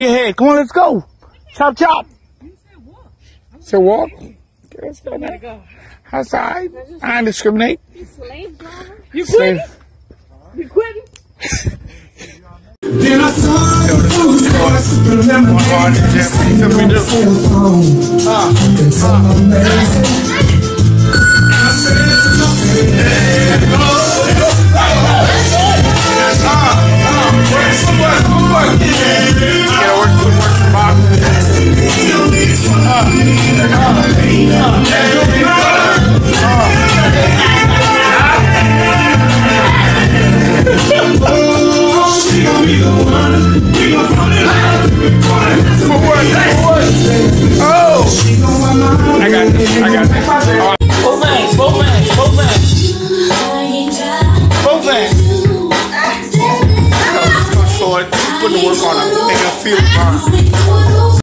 your head. Come on, let's go. Chop, chop. You Say walk. Okay, let's go now. Go. Outside. I don't discriminate. You Slave. quitting? You quitting? Then I saw the food course, remember One more in the gym. That's what we do. cell phone. And so amazing. I got this. I got. Both hands, both hands, both hands. Both hands. Sword. Put the work on her. Make her feel fine.